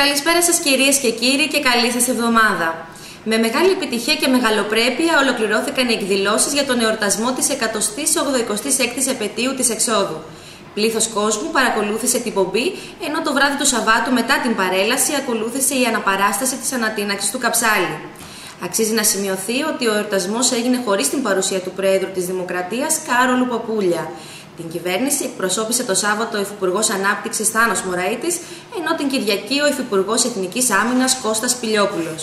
Καλησπέρα σας κυρίες και κύριοι και καλή σας εβδομάδα. Με μεγάλη επιτυχία και μεγαλοπρέπεια ολοκληρώθηκαν οι εκδηλώσεις για τον εορτασμό της 186ης επαιτίου της εξόδου. Πλήθος κόσμου παρακολούθησε την πομπή, ενώ το βράδυ του Σαββάτου μετά την παρέλαση ακολούθησε η αναπαράσταση της ανατείναξης του Καψάλη. Αξίζει να σημειωθεί ότι ο εορτασμός έγινε χωρίς την παρουσία του Πρόεδρου της Δημοκρατίας Κάρολου Παπούλια. Την κυβέρνηση εκπροσώπησε το Σάββατο ο Υφυπουργός Ανάπτυξης Θάνος Μωραήτης, ενώ την Κυριακή ο Υφυπουργός Εθνικής Άμυνας Κώστας Πιλιόπουλο.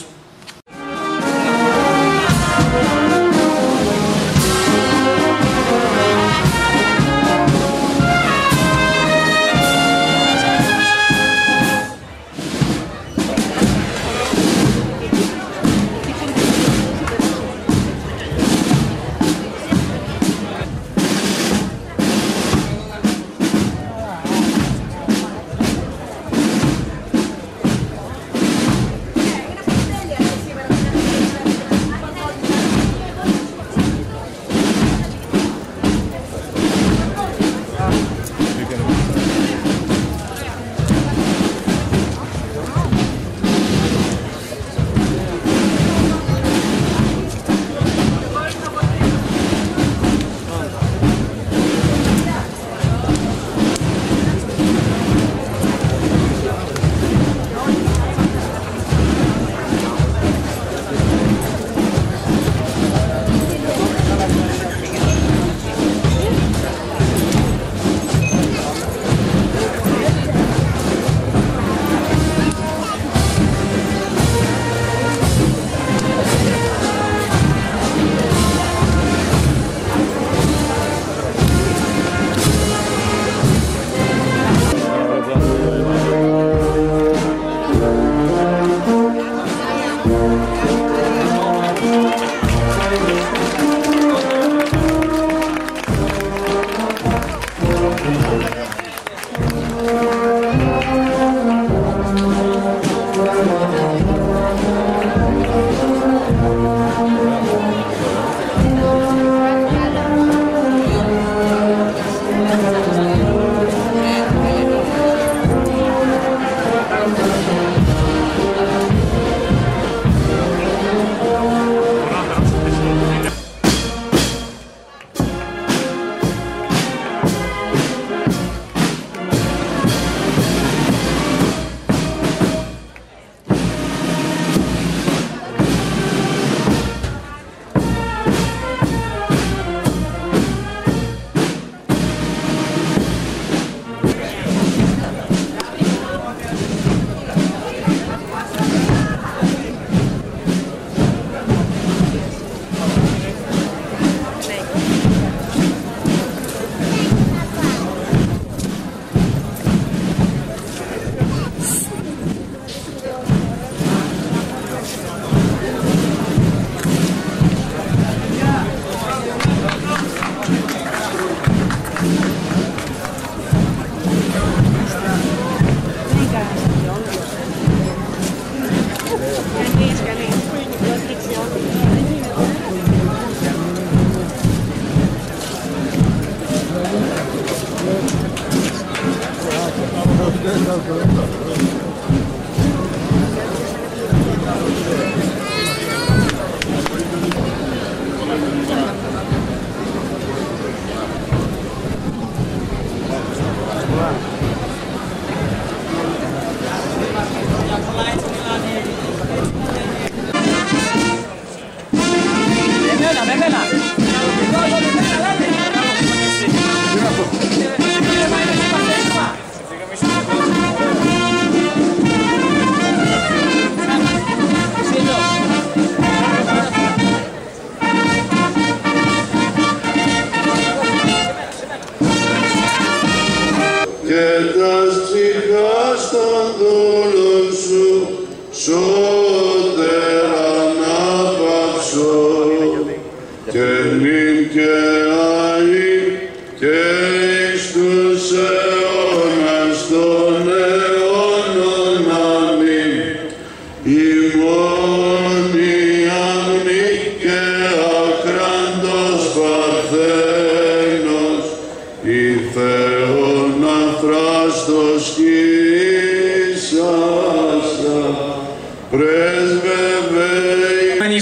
Πρέσβευε...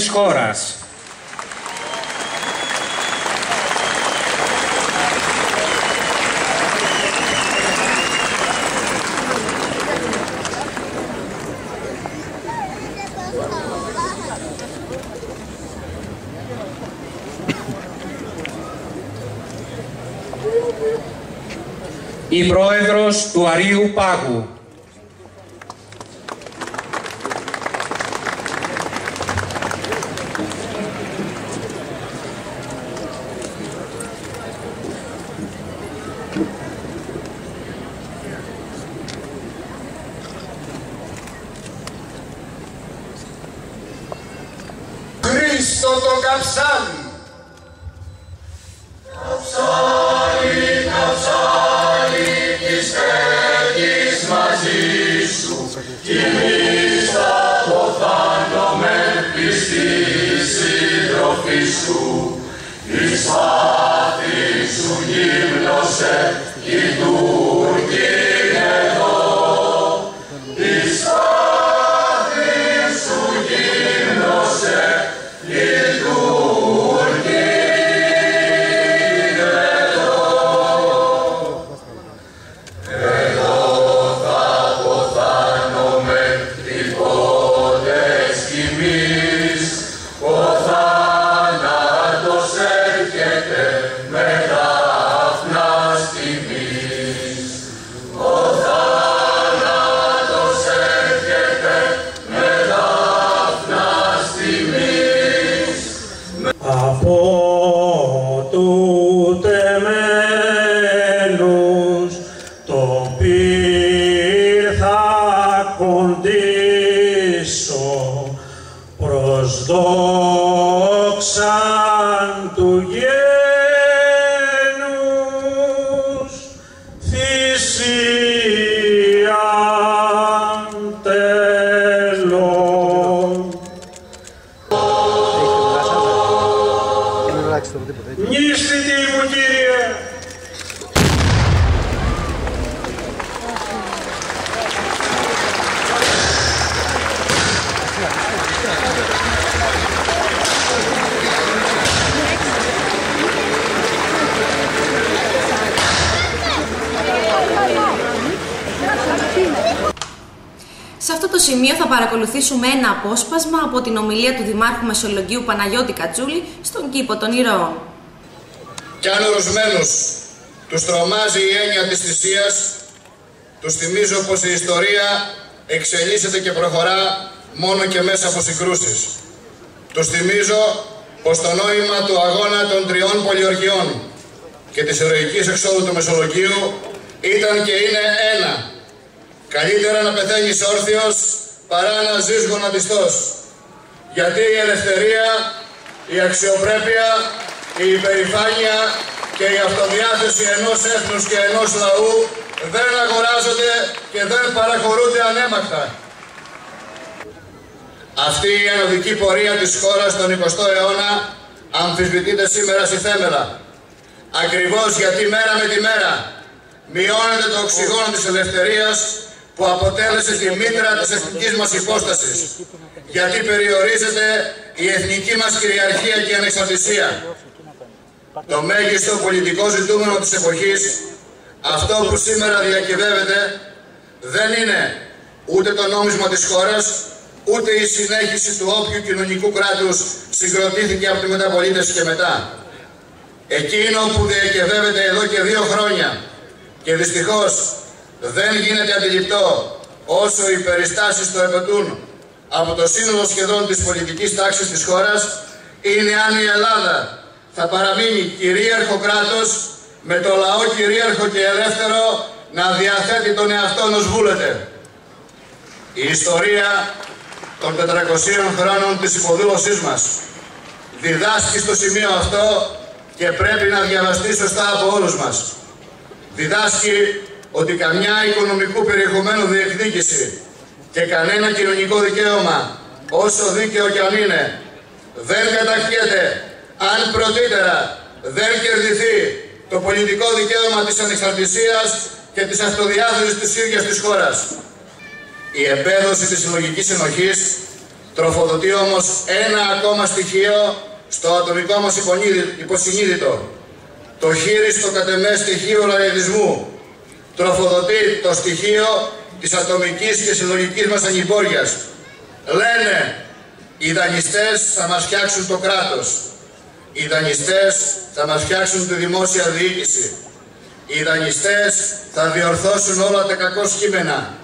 ...χώρας. η πρόεδρος του Αρίου Πάγου. Χρήστο το καψάνι γύμνωσε, η παρακολουθήσουμε ένα απόσπασμα από την ομιλία του Δημάρχου Μεσολογγίου Παναγιώτη Κατσούλη στον κήπο των Ηρώων. Κι αν ορισμένους τους τρομάζει η έννοια της θυσίας, τους θυμίζω πως η ιστορία εξελίσσεται και προχωρά μόνο και μέσα από συγκρούσεις. Τους θυμίζω πως το νόημα του αγώνα των τριών πολιορκιών και της ηρωικής εξόδου του Μεσολογγίου ήταν και είναι ένα. Καλύτερα να πεθαίνεις όρθιος παρά να ζεις γονατιστός. Γιατί η ελευθερία, η αξιοπρέπεια, η υπερηφάνεια και η αυτοδιάθεση ενός έθνους και ενός λαού δεν αγοράζονται και δεν παραχωρούνται ανέμακτα. Αυτή η ενωδική πορεία της χώρας τον 20ο αιώνα αμφισβητείται σήμερα στη θέμελα. Ακριβώς γιατί μέρα με τη μέρα μειώνεται το οξυγόνο της ελευθερίας που αποτέλεσε τη μήτρα της εθνικής μας υπόστασης. Γιατί περιορίζεται η εθνική μας κυριαρχία και ανεξαρτησία. Το μέγιστο πολιτικό ζητούμενο της εποχής, αυτό που σήμερα διακυβεύεται, δεν είναι ούτε το νόμισμα της χώρας, ούτε η συνέχιση του όποιου κοινωνικού κράτους συγκροτήθηκε από τη μεταπολίτευση και μετά. Εκείνο που διακυβεύεται εδώ και δύο χρόνια και δυστυχώς δεν γίνεται αντιληπτό όσο οι περιστάσεις το επαιτούν από το σύνολο σχεδόν της πολιτικής τάξης της χώρας είναι αν η Ελλάδα θα παραμείνει κυρίαρχο κράτος με το λαό κυρίαρχο και ελεύθερο να διαθέτει τον εαυτό ως βούλεται. Η ιστορία των 400 χρόνων της υποδήλωσής μας διδάσκει στο σημείο αυτό και πρέπει να διαβαστεί σωστά από όλους μας. Διδάσκει ότι καμιά οικονομικού περιεχομένου διεκδίκηση και κανένα κοινωνικό δικαίωμα, όσο δίκαιο κι αν είναι, δεν καταχύεται αν πρωτήτερα δεν κερδιθεί το πολιτικό δικαίωμα της ανεξαρτησίας και της αυτοδιάθεσης της ίδιας της χώρας. Η επέδοση της συλλογικής ενοχής Τροφοδοτεί όμως ένα ακόμα στοιχείο στο ατομικό μας υποσυνείδητο. Το χείριστο κατεμέ στοιχείο λαϊκισμού. Τροφοδοτεί το στοιχείο της ατομικής και συλλογικής μας ανυπόριας. Λένε, οι δανειστές θα μας φτιάξουν το κράτος. Οι δανειστές θα μας φτιάξουν τη δημόσια διοίκηση. Οι δανειστές θα διορθώσουν όλα τα κακό κείμενα.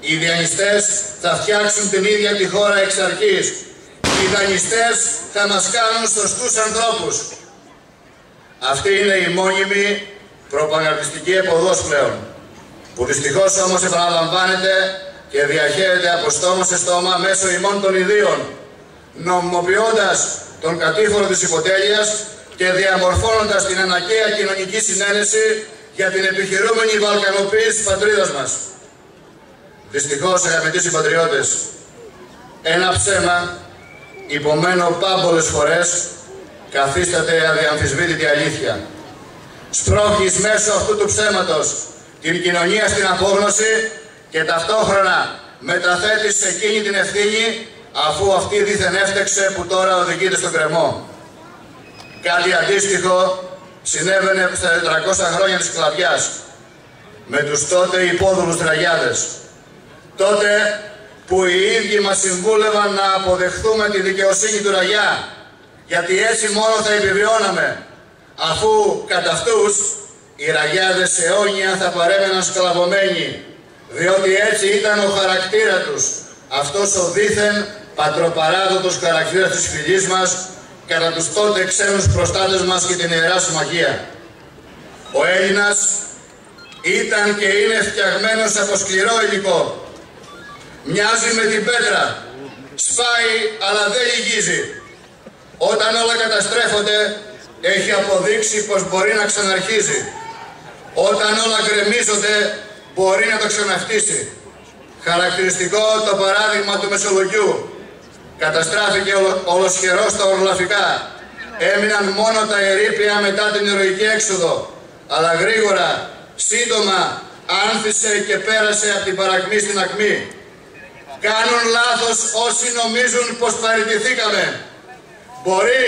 Οι δανειστές θα φτιάξουν την ίδια τη χώρα εξ αρχής. Οι δανειστές θα μας κάνουν σωστούς ανθρώπους. Αυτή είναι η μόνιμη προπαγανδιστική εποδός πλέον, που δυστυχώς όμως επαναλαμβάνεται και διαχέεται από στόμα σε στόμα μέσω ημών των ιδίων, νομιμοποιώντας τον κατήφορο της υποτέλειας και διαμορφώνοντας την αναγκαία κοινωνική συνένεση για την επιχειρούμενη βαλκανοποίηση της πατρίδας μας. Δυστυχώς, αγαπητοί συμπατριώτες, ένα ψέμα, υπομένω πάμπολες φορές, καθίσταται αδιαμφισβήτητη αλήθεια. Σπρώχνεις μέσω αυτού του ψέματος την κοινωνία στην απόγνωση και ταυτόχρονα μεταθέτεις σε εκείνη την ευθύνη αφού αυτή δίθεν έφτεξε που τώρα οδηγείται στον κρεμό. Κάτι αντίστοιχο συνέβαινε στα 400 χρόνια της κλαβιάς με τους τότε υπόδουλους τραγιάδες. Τότε που οι ίδιοι μας συμβούλευαν να αποδεχθούμε τη δικαιοσύνη του ραγιά γιατί έτσι μόνο θα επιβιώναμε αφού κατά αυτούς οι ραγιάδες αιώνια θα παρέμεναν σκλαβωμένοι διότι έτσι ήταν ο χαρακτήρας τους αυτός ο δίθεν πατροπαράδοτος χαρακτήρας της φυλής μας κατά τους τότε ξένους προστάτες μας και την Ιερά Συμμαχία. Ο Έλληνας ήταν και είναι φτιαγμένος από σκληρό υλικό. Μοιάζει με την πέτρα. Σπάει αλλά δεν λυγίζει. Όταν όλα καταστρέφονται έχει αποδείξει πως μπορεί να ξαναρχίζει. Όταν όλα γκρεμίζονται μπορεί να το ξαναφτίσει. Χαρακτηριστικό το παράδειγμα του Μεσολογιού Καταστράφηκε ολοσχερός στα ορλαφικά. Έμειναν μόνο τα ερήπια μετά την ηρωική έξοδο. Αλλά γρήγορα, σύντομα, άνθησε και πέρασε από την παρακμή στην ακμή. Κάνουν λάθος όσοι νομίζουν πως παραιτηθήκαμε. Μπορεί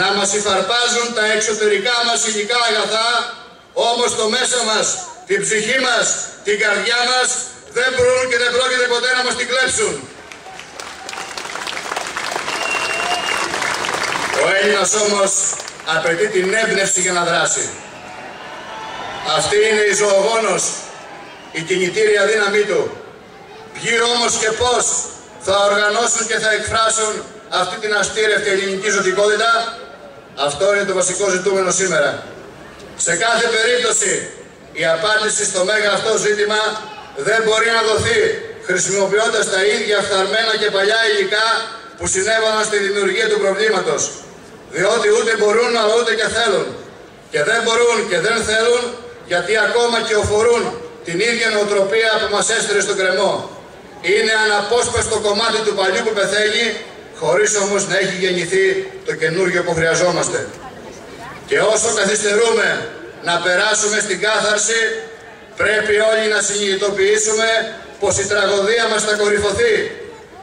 να μας υφαρπάζουν τα εξωτερικά μας υλικά αγαθά, όμως το μέσα μας, την ψυχή μας, την καρδιά μας, δεν μπορούν και δεν πρόκειται ποτέ να μας την κλέψουν. Ο Έλληνας όμως απαιτεί την έμπνευση για να δράσει. Αυτή είναι η ζωογόνος, η κινητήρια δύναμή του. Ποιοι όμως και πώς θα οργανώσουν και θα εκφράσουν αυτή την αστήρευτη ελληνική ζωτικότητα, αυτό είναι το βασικό ζητούμενο σήμερα. Σε κάθε περίπτωση η απάντηση στο μέγα αυτό ζήτημα δεν μπορεί να δοθεί χρησιμοποιώντας τα ίδια φθαρμένα και παλιά υλικά που συνέβαλαν στη δημιουργία του προβλήματος διότι ούτε μπορούν αλλά ούτε και θέλουν. Και δεν μπορούν και δεν θέλουν γιατί ακόμα και οφορούν την ίδια νοοτροπία που μας έστειλε στον κρεμό. Είναι αναπόσπαστο κομμάτι του παλιού που πεθαίνει, χωρίς όμως να έχει γεννηθεί το καινούργιο που χρειαζόμαστε. Και όσο καθυστερούμε να περάσουμε στην κάθαρση, πρέπει όλοι να συνειδητοποιήσουμε πως η τραγωδία μας θα κορυφωθεί.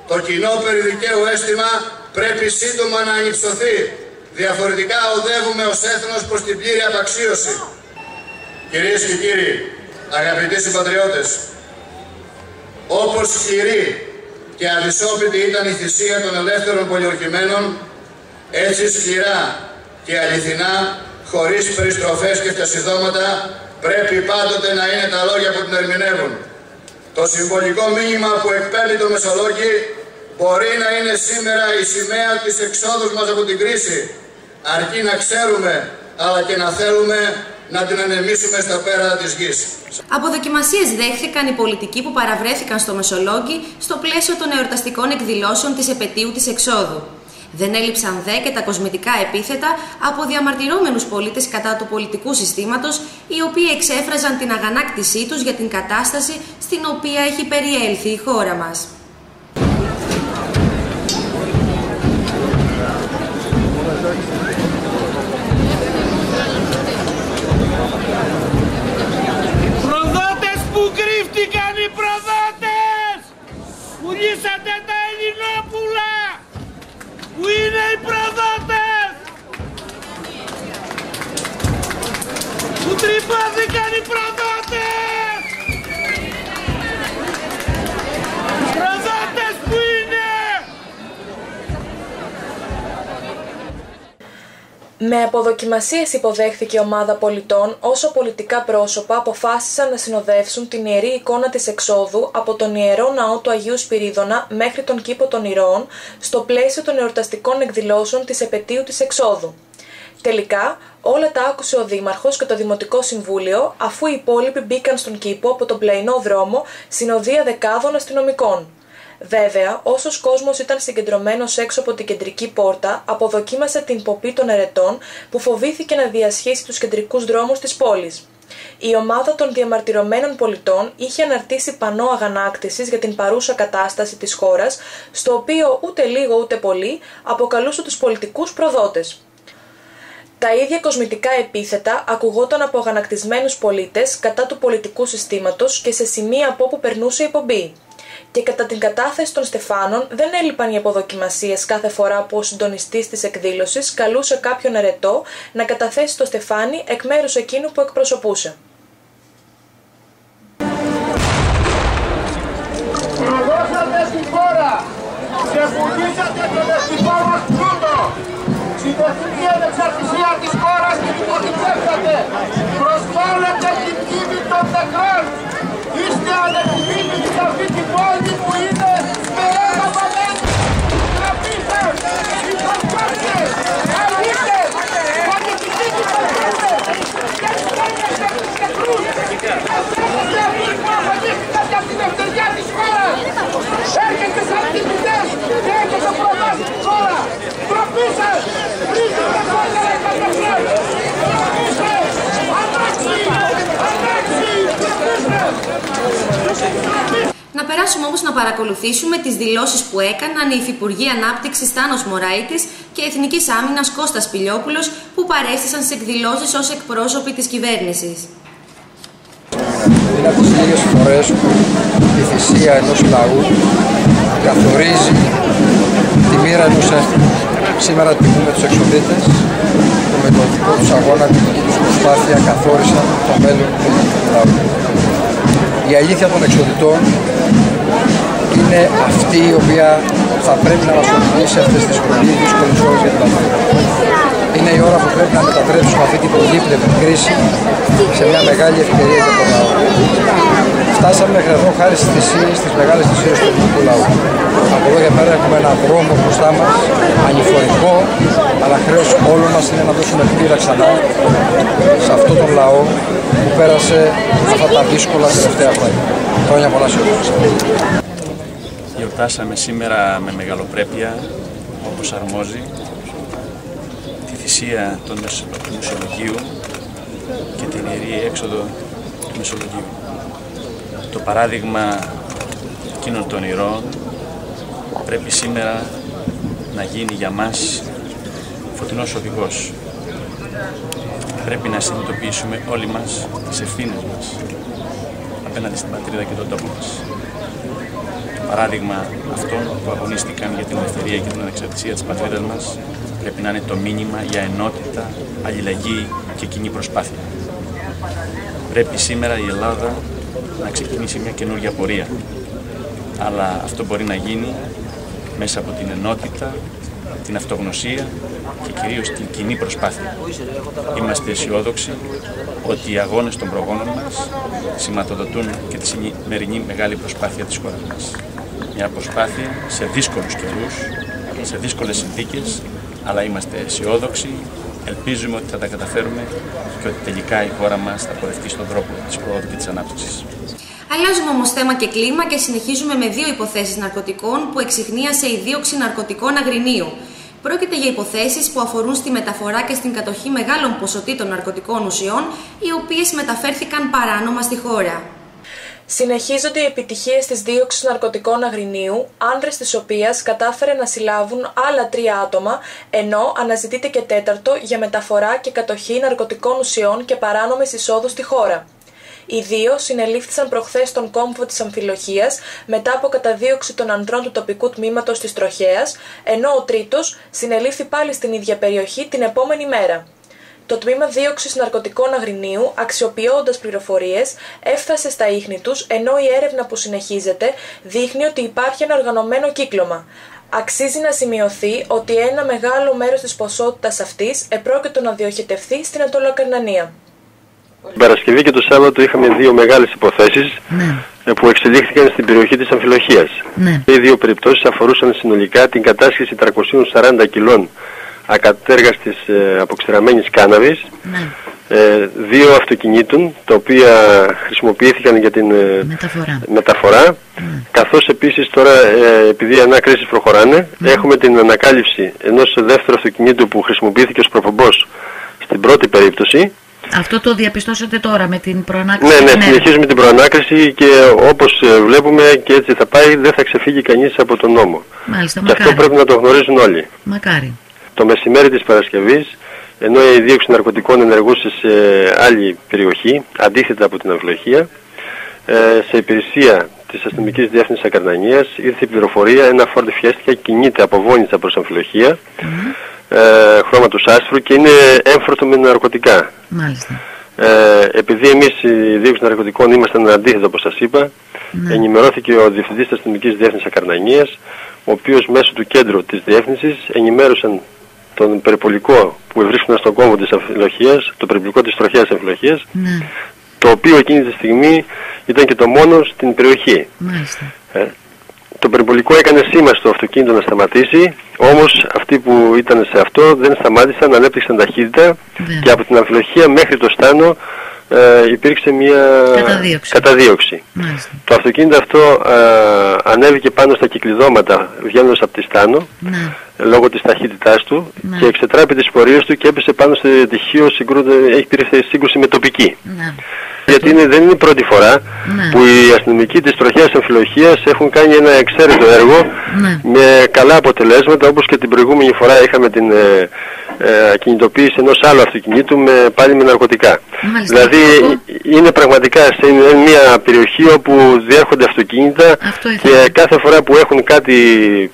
Το κοινό περιδικαίου αίσθημα πρέπει σύντομα να ανυψωθεί Διαφορετικά οδεύουμε ως έθνος προς την πλήρη απαξίωση. Κυρίες και κύριοι, αγαπητοί συμπατριώτες, όπως σκληρή και αδυσόπιτη ήταν η θυσία των ελεύθερων πολιορκημένων, έτσι σκληρά και αληθινά, χωρίς περιστροφές και φτασιδώματα, πρέπει πάντοτε να είναι τα λόγια που την ερμηνεύουν. Το συμβολικό μήνυμα που εκπέμπει το Μεσολόγγι μπορεί να είναι σήμερα η σημαία της εξόδου μας από την κρίση, αρκεί να ξέρουμε αλλά και να θέλουμε να την ανεμίσουμε στα πέρα της γης. Από δοκιμασίες δέχθηκαν οι πολιτικοί που παραβρέθηκαν στο Μεσολόγγι στο πλαίσιο των εορταστικών εκδηλώσεων της επαιτίου της εξόδου. Δεν έλειψαν δε και τα κοσμητικά επίθετα από διαμαρτυρόμενους πολίτες κατά του πολιτικού συστήματος, οι οποίοι εξέφραζαν την αγανάκτησή τους για την κατάσταση στην οποία έχει περιέλθει η χώρα μας. Πουλήσατε τα Σπάθηκαν οι προδότες! Προδότες που είναι! Με αποδοκιμασίες υποδέχθηκε η ομάδα πολιτών όσο πολιτικά πρόσωπα αποφάσισαν να συνοδεύσουν την ιερή εικόνα της εξόδου από τον Ιερό Ναό του Αγίου Σπυρίδωνα μέχρι τον κήπο των Ηρώων στο πλαίσιο των εορταστικών εκδηλώσεων της επαιτίου της εξόδου. Τελικά, όλα τα άκουσε ο Δήμαρχος και το Δημοτικό Συμβούλιο αφού οι υπόλοιποι μπήκαν στον κήπο από τον πλαϊνό δρόμο συνοδεία δεκάδων αστυνομικών. Βέβαια, όσος κόσμος ήταν συγκεντρωμένος έξω από την κεντρική πόρτα, αποδοκίμασε την ποπή των ερετών που φοβήθηκε να διασχίσει τους κεντρικούς δρόμους της πόλης. Η ομάδα των διαμαρτυρωμένων πολιτών είχε αναρτήσει πανό αγανάκτησης για την παρούσα κατάσταση της χώρας, στο οποίο ούτε λίγο ούτε πολύ αποκαλούσε τους πολιτικούς προδότες. Τα ίδια κοσμητικά επίθετα ακουγόταν από αγανακτισμένους πολίτες κατά του πολιτικού συστήματος και σε σημεία από όπου περνούσε η πομπή και κατά την κατάθεση των Στεφάνων δεν έλειπαν οι αποδοκιμασίες κάθε φορά που ο συντονιστής της εκδήλωσης καλούσε κάποιον αρετό να καταθέσει το στεφάνι εκ μέρους εκείνου που εκπροσωπούσε. Προδώσατε στη χώρα και πουλήσατε τον εθνικό μας πλούτο. Στην εθνική ανεξαρτησία της χώρας την υποτιθέσατε. Προσβάλλετε την τίμη των νεκρών. Είστε ανεπιμήνυτοι σε αυτή την πόλη που είναι με ένα βαλένι. Τραπείτε, υπαρχάστε, αλείτε, πολιτικοί υπαρχάστε. Και στέλνετε τους νεκρούς. Αυτοί που αγωνίστηκαν για την ευτεριά της χώρας. Έρχεται σαν τιμητές και έχετε προβάσει τη χώρα. Τροπή σας, βρίσκεται χώρα εκατοστές. Τροπή σας, ανάξη, ανάξη, τροπή σας. Να περάσουμε όμως να παρακολουθήσουμε τις δηλώσεις που έκαναν οι Υφυπουργοί Ανάπτυξης Τάνος Μωράητης και Εθνικής Άμυνας Κώστας Πιλιόπουλος που παρέστησαν σε εκδηλώσεις ως εκπρόσωποι της κυβέρνησης. Είναι από τις λίγες φορές που η θυσία ενός λαού καθορίζει τη μοίρα ενός έθνου. Σήμερα τιμούμε τους εξοδίτες που με τον δικό τους αγώνα, την δική τους προσπάθεια καθόρισαν το μέλλον του ελληνικού λαού. Η αλήθεια των εξοδητών είναι αυτή η οποία θα πρέπει να μας οδηγήσει αυτές τις πολύ δύσκολες ώρες για την πατρίδα. Είναι η ώρα που πρέπει να μετατρέψουμε αυτή την πολύπλευρη κρίση σε μια μεγάλη ευκαιρία για τον λαό. Φτάσαμε μέχρι εδώ χάρη στις θυσίες, στις μεγάλες θυσίες του ελληνικού λαού. Από εδώ και πέρα έχουμε ένα δρόμο μπροστά μας, ανηφορικό, αλλά χρέος όλων μας είναι να δώσουμε ελπίδα ξανά σε αυτόν τον λαό που πέρασε αυτά τα δύσκολα τελευταία χρόνια. Χρόνια πολλά σε όλους. Γιορτάσαμε σήμερα με μεγαλοπρέπεια, όπως αρμόζει, τη θυσία των Μεσο- του Μεσολογίου και την Ιερή Έξοδο του Μεσολογίου. Το παράδειγμα εκείνων των ηρώων πρέπει σήμερα να γίνει για μας φωτεινός οδηγός. Πρέπει να συνειδητοποιήσουμε όλοι μας τις ευθύνες μας απέναντι στην πατρίδα και τον τόπο μας παράδειγμα αυτών που αγωνίστηκαν για την ελευθερία και την ανεξαρτησία της πατρίδας μας πρέπει να είναι το μήνυμα για ενότητα, αλληλεγγύη και κοινή προσπάθεια. Πρέπει σήμερα η Ελλάδα να ξεκινήσει μια καινούργια πορεία. Αλλά αυτό μπορεί να γίνει μέσα από την ενότητα, την αυτογνωσία και κυρίως την κοινή προσπάθεια. Είμαστε αισιόδοξοι ότι οι αγώνες των προγόνων μας σηματοδοτούν και τη σημερινή μεγάλη προσπάθεια της χώρας μας. Μια προσπάθεια σε δύσκολους καιρούς, σε δύσκολες συνθήκες, αλλά είμαστε αισιόδοξοι, ελπίζουμε ότι θα τα καταφέρουμε και ότι τελικά η χώρα μας θα πορευτεί στον τρόπο της πρόοδου και της ανάπτυξης. Αλλάζουμε όμως θέμα και κλίμα και συνεχίζουμε με δύο υποθέσεις ναρκωτικών που εξηχνίασε η δίωξη ναρκωτικών αγρινίου. Πρόκειται για υποθέσεις που αφορούν στη μεταφορά και στην κατοχή μεγάλων ποσοτήτων ναρκωτικών ουσιών, οι οποίες μεταφέρθηκαν παράνομα στη χώρα. Συνεχίζονται οι επιτυχίες της δίωξης ναρκωτικών αγρινίου, άνδρες της οποίας κατάφερε να συλλάβουν άλλα τρία άτομα, ενώ αναζητείται και τέταρτο για μεταφορά και κατοχή ναρκωτικών ουσιών και παράνομες εισόδου στη χώρα. Οι δύο συνελήφθησαν προχθές στον κόμβο της Αμφιλοχία μετά από καταδίωξη των ανδρών του τοπικού τμήματος της Τροχέας, ενώ ο τρίτος συνελήφθη πάλι στην ίδια περιοχή την επόμενη μέρα. Το τμήμα δίωξης ναρκωτικών Αγρινίου, αξιοποιώντας πληροφορίες, έφτασε στα ίχνη τους, ενώ η έρευνα που συνεχίζεται δείχνει ότι υπάρχει ένα οργανωμένο κύκλωμα. Αξίζει να σημειωθεί ότι ένα μεγάλο μέρος της ποσότητας αυτής επρόκειτο να διοχετευθεί στην Ανατολοκαρνανία. Την Παρασκευή και το Σάββατο είχαμε δύο μεγάλες υποθέσεις Ναι. ε, που εξελίχθηκαν στην περιοχή της Αμφιλοχίας. Ναι. Οι δύο περιπτώσεις αφορούσαν συνολικά την κατάσχεση 340 κιλών ακατέργαστης ε, αποξηραμένης κάναβης, Ναι. ε, δύο αυτοκινήτων τα οποία χρησιμοποιήθηκαν για την ε, Μεταφορά. μεταφορά καθώς επίσης τώρα ε, επειδή οι ανάκρισεις προχωράνε έχουμε την ανακάλυψη ενός δεύτερου αυτοκινήτου που χρησιμοποιήθηκε ως προπομπός στην πρώτη περίπτωση Αυτό το διαπιστώσατε τώρα με την προανάκριση; ναι, και ναι, την έρευνα. συνεχίζουμε την προανάκριση και όπως ε, βλέπουμε και έτσι θα πάει δεν θα ξεφύγει κανείς από τον νόμο. Μάλιστα, Και αυτό μακάρι. πρέπει να το γνωρίζουν όλοι. Μακάρι. Το μεσημέρι της Παρασκευής, ενώ η δίωξη ναρκωτικών ενεργούσε σε άλλη περιοχή, αντίθετα από την Αυλοχία, ε, σε υπηρεσία της αστυνομικής διεύθυνσης Ακαρνανίας ήρθε η πληροφορία ένα φόρτι φιέστηκα κινείται από Βόνιτσα προς Αμφιλοχία, ε, χρώματος άσφρου και είναι έμφορτο με ναρκωτικά. Μάλιστα. Ε, επειδή εμείς οι δίωξη ναρκωτικών ήμασταν αντίθετο όπως σας είπα, Ναι. ενημερώθηκε ο Διευθυντής της Αστυνομικής Διεύθυνσης Ακαρνανίας, ο οποίος μέσω του κέντρου της διεύθυνσης ενημέρωσαν τον περιπολικό που βρίσκονταν στον κόμβο της αμφιλοχίας, το περιπολικό της τροχιάς αμφιλοχίας, Ναι. το οποίο εκείνη τη στιγμή ήταν και το μόνο στην περιοχή. Μάλιστα. Ε, το περιπολικό έκανε σήμα στο αυτοκίνητο να σταματήσει, όμως αυτοί που ήταν σε αυτό δεν σταμάτησαν, ανέπτυξαν ταχύτητα Βέβαια. και από την αμφιλοχία μέχρι το στάνο ε, υπήρξε μια Καταδίωξη. καταδίωξη. Μάλιστα. Το αυτοκίνητο αυτό ε, ανέβηκε πάνω στα κυκλειδώματα βγαίνοντας από τη στάνο Ναι. λόγω της ταχύτητάς του Ναι. και εξετράπη τις πορείες του και έπεσε πάνω στο τυχείο, συγκρούεται, έχει πήρε σύγκρουση με τοπική. Ναι. Γιατί είναι, δεν είναι η πρώτη φορά Ναι. που οι αστυνομικοί της τροχιάς αμφιλοχίας έχουν κάνει ένα εξαίρετο έργο Ναι. με καλά αποτελέσματα όπως και την προηγούμενη φορά είχαμε την ε, ε, ακινητοποίηση ενός άλλου αυτοκινήτου με, πάλι με ναρκωτικά. Μάλιστα. Δηλαδή Αυτό- είναι πραγματικά σε μια περιοχή όπου διέρχονται αυτοκίνητα Αυτό και ήθελα. κάθε φορά που έχουν κάτι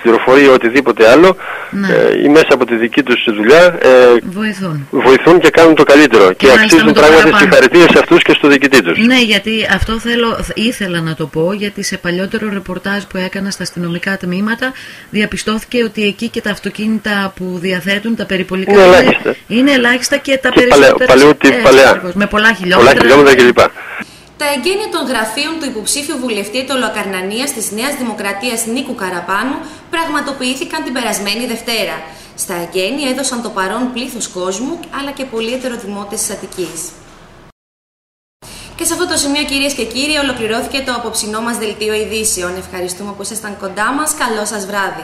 πληροφορία οτιδήποτε άλλο Ναι. ε, ή μέσα από τη δική τους δουλειά ε, Βοηθούν. βοηθούν και κάνουν το καλύτερο και, μάλιστα με αξίζουν το πράγματι παραπάνω. συγχαρητήρια σε αυτούς και στο διοικητή τους. Ναι, γιατί αυτό θέλω, ήθελα να το πω, γιατί σε παλιότερο ρεπορτάζ που έκανα στα αστυνομικά τμήματα διαπιστώθηκε ότι εκεί και τα αυτοκίνητα που διαθέτουν τα περιπολικά Είναι ελάχιστα. είναι ελάχιστα και τα Και περισσότερα. παλαιο- παλαιού τύπου έτσι, παλαιά. ακριβώς, με πολλά Πολλά χιλιόμετρα. χιλιόμετρα κλπ. Τα εγγένεια των γραφείων του υποψήφιου βουλευτή Ετωλοκαρνανίας της Νέας Δημοκρατίας Νίκου Καραπάνου πραγματοποιήθηκαν την περασμένη Δευτέρα. Στα εγγένεια έδωσαν το παρόν πλήθος κόσμου, αλλά και πολλοί ετεροδημότες της Αττικής. Και σε αυτό το σημείο, κυρίες και κύριοι, ολοκληρώθηκε το απόψινό μας δελτίο ειδήσεων. Ευχαριστούμε που ήσασταν κοντά μας. Καλό σας βράδυ.